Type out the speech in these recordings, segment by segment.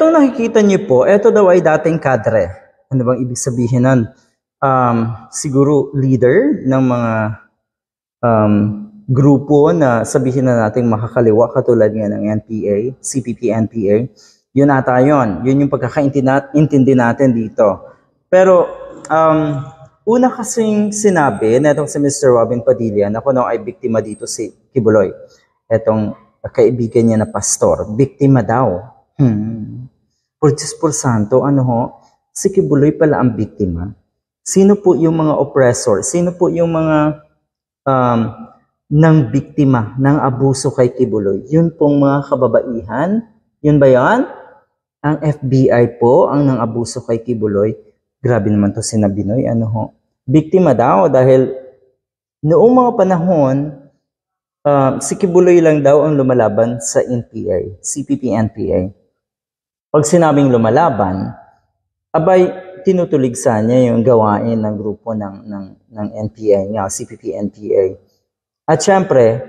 Itong nakikita niyo po, ito daw ay dating kadre. Ano bang ibig sabihin nun? Um, siguro leader ng mga um, grupo na sabihin na natin makakaliwa katulad nga ng NPA, CPP-NPA. Yun ata yun. Yun yung pagkakaintindi natin dito. Pero um, una kasing sinabi na itong si Mr. Robin Padilla na kuno ay biktima dito si Kibuloy. Itong kaibigan niya na pastor. Biktima daw. Hmm. Por Diyos por Santo, ano ho? Si Kibuloy pala ang biktima. Sino po yung mga oppressor? Sino po yung mga um, ng biktima ng abuso kay Kibuloy? Yun pong mga kababaihan? Yun ba yan? Ang FBI po ang nang abuso kay Kibuloy. Grabe naman to si Nabinoy. Ano ho? Biktima daw dahil noong mga panahon, uh, si Kibuloy lang daw ang lumalaban sa NPA, CPP-NPA. Pag sinabing lumalaban, abay, tinutuligsa niya yung gawain ng grupo ng, ng, ng NPA, nga, CPP-NPA. At syempre,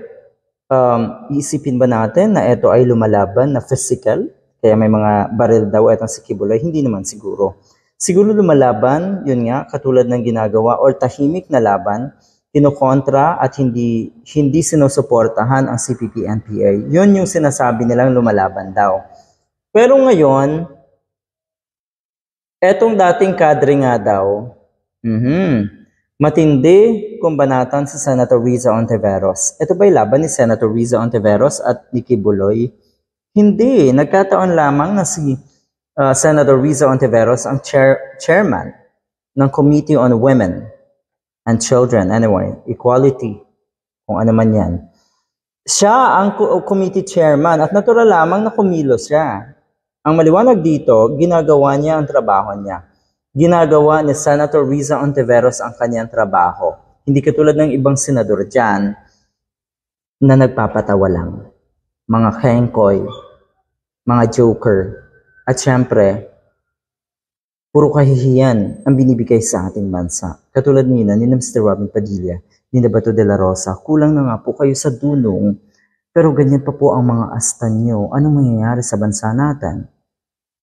um, iisipin ba natin na ito ay lumalaban na physical? Kaya may mga baril daw itong si Kibuloy? Hindi naman siguro. Siguro lumalaban, yun nga, katulad ng ginagawa, or tahimik na laban, kinukontra at hindi hindi sinusuportahan ang CPP-NPA. Yun yung sinasabi nilang lumalaban daw. Pero ngayon, etong dating kadre nga daw, mm-hmm, matindi kumbanatan sa Senator Riza Ontiveros. Ito ba'y laban ni Senator Riza Ontiveros at Nikki Buloy? Hindi. Nagkataon lamang na si uh, Senator Riza Ontiveros ang chair, chairman ng Committee on Women and Children, anyway, Equality, kung ano man yan. Siya ang committee chairman at natural lamang na kumilos siya. Ang maliwanag dito, ginagawa niya ang trabaho niya. Ginagawa ni Senator Riza Ontiveros ang kanyang trabaho. Hindi katulad ng ibang senador dyan na nagpapatawa lang. Mga kengkoy, mga joker, at syempre, puro kahihiyan ang binibigay sa ating bansa. Katulad nina ni Mr. Robin Padilla, ni Bato de la Rosa, kulang na nga po kayo sa dunong pero ganyan pa po ang mga asta nyo. Anong mangyayari sa bansa natin?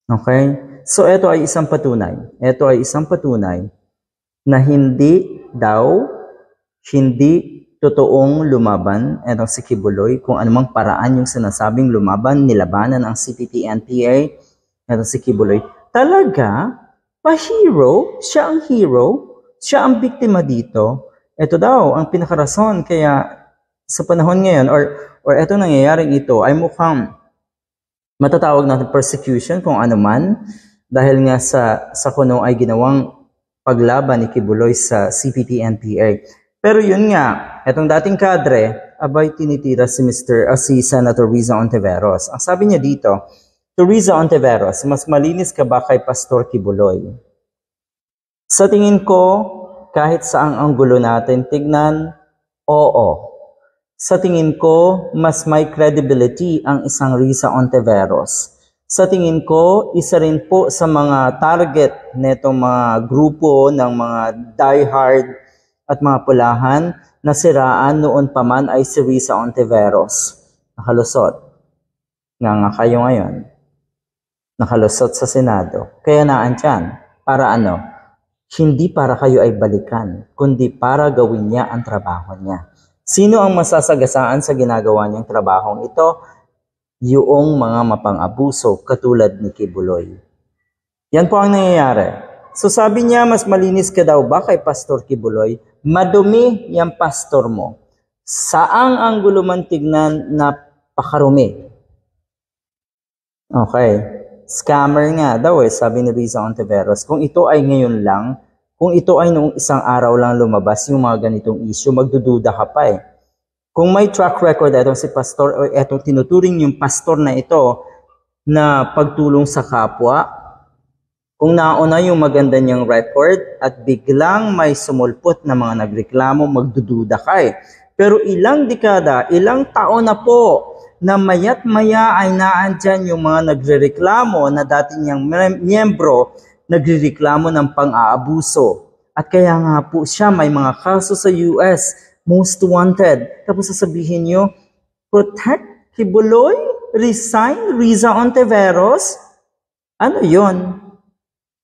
Okay? So, ito ay isang patunay. Ito ay isang patunay na hindi daw, hindi totoong lumaban etong si Kibuloy kung anumang paraan yung sinasabing lumaban, nilabanan ang CPP-NPA etong si Kibuloy. Talaga, pa-hero, siya ang hero, siya ang biktima dito. Ito daw ang pinakarason kaya sa panahon ngayon or or eto nangyayaring ito ay mukhang matatawag natin persecution kung ano man dahil nga sa sa kuno ay ginawang paglaban ni Kibuloy sa CPP-NPA. Pero yun nga, etong dating kadre, abay tinitira si Mr. Uh, si Senator Riza Ontiveros. Ang sabi niya dito, to Riza Ontiveros, mas malinis ka ba kay Pastor Kibuloy? Sa tingin ko, kahit saang anggulo natin tignan, oo, sa tingin ko, mas may credibility ang isang Risa Ontiveros. Sa tingin ko, isa rin po sa mga target netong mga grupo ng mga diehard at mga pulahan na siraan noon pa man ay si Risa Ontiveros. Nakalusot. Nga nga kayo ngayon. Nakalusot sa Senado. Kaya naan dyan. Para ano? Hindi para kayo ay balikan, kundi para gawin niya ang trabaho niya. Sino ang masasagasaan sa ginagawa niyang trabahong ito? Yung mga mapang-abuso katulad ni Kibuloy. Yan po ang nangyayari. So sabi niya, mas malinis ka daw ba kay Pastor Kibuloy? Madumi yung pastor mo. Saang anggulo man tignan na pakarumi? Okay. Scammer nga daw eh, sabi ni Riza Ontiveros. Kung ito ay ngayon lang, kung ito ay noong isang araw lang lumabas yung mga ganitong issue, magdududa ka pa eh. Kung may track record itong si pastor o itong tinuturing yung pastor na ito na pagtulong sa kapwa, kung nauna yung maganda niyang record at biglang may sumulpot na mga nagreklamo, magdududa ka eh. Pero ilang dekada, ilang taon na po na mayat maya ay naandyan yung mga nagrereklamo na dati niyang miyembro nagrereklamo ng pang-aabuso. At kaya nga po siya may mga kaso sa US, most wanted. Tapos sasabihin nyo, protect Kibuloy, resign Riza Ontiveros. Ano yon?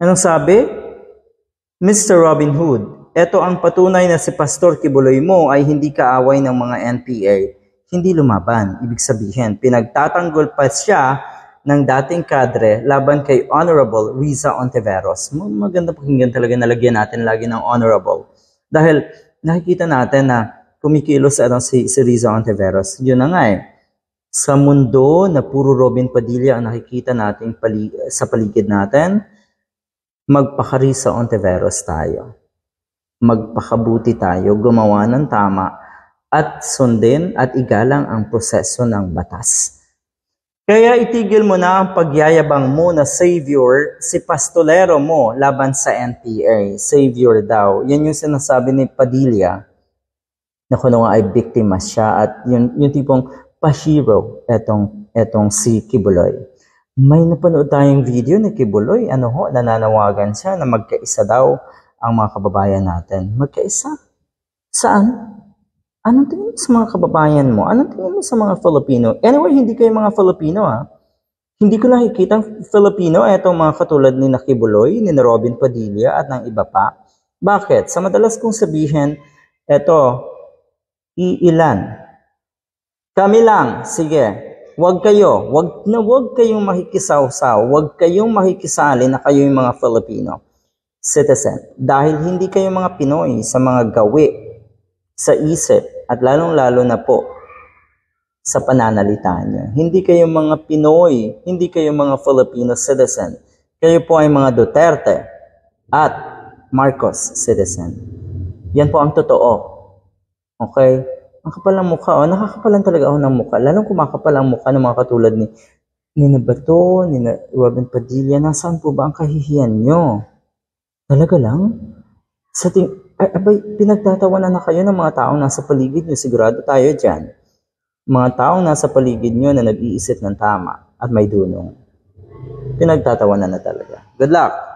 Anong sabi? Mr. Robin Hood, ito ang patunay na si Pastor Kibuloy mo ay hindi kaaway ng mga NPA. Hindi lumaban. Ibig sabihin, pinagtatanggol pa siya ng dating kadre laban kay Honorable Riza Ontiveros. Maganda pakinggan talaga nalagyan natin lagi ng Honorable. Dahil nakikita natin na kumikilos ano, si, si Riza Ontiveros. Yun na nga eh. Sa mundo na puro Robin Padilla ang nakikita natin pali, sa paligid natin, magpaka-Riza Ontiveros tayo. Magpakabuti tayo, gumawa ng tama, at sundin at igalang ang proseso ng batas. Kaya itigil mo na ang pagyayabang mo na savior, si pastolero mo laban sa NPA. Savior daw. Yan yung sinasabi ni Padilla na kung ay biktima siya at yun, yung tipong pa-hero etong, etong si Kibuloy. May napanood tayong video ni Kibuloy, ano ho, nananawagan siya na magkaisa daw ang mga kababayan natin. Magkaisa? Saan? Anong tingin mo sa mga kababayan mo? Anong tingin mo sa mga Filipino? Anyway, hindi kayo mga Filipino ha. Hindi ko nakikita Filipino etong mga katulad ni Nakibuloy, ni Robin Padilla at ng iba pa. Bakit? Sa madalas kong sabihin, eto, iilan. Kami lang, sige, wag kayo, wag na wag kayong makikisaw-saw, wag kayong makikisali na kayo yung mga Filipino citizen. Dahil hindi kayo mga Pinoy sa mga gawi, sa isip, at lalong-lalo na po sa pananalita niyo. Hindi kayo mga Pinoy, hindi kayo mga Filipino citizen. Kayo po ay mga Duterte at Marcos citizen. Yan po ang totoo. Okay? Ang kapal ng mukha, oh, nakakapalan talaga ako ng mukha. Lalong kumakapal ang mukha ng mga katulad ni Nina Bato, Nina Robin Padilla. Nasaan po ba ang kahihiyan nyo? Talaga lang? Sa ting ay, abay, pinagtatawanan na kayo ng mga taong nasa paligid nyo. Sigurado tayo dyan. Mga taong nasa paligid nyo na nag-iisip ng tama at may dunong. Pinagtatawanan na talaga. Good luck!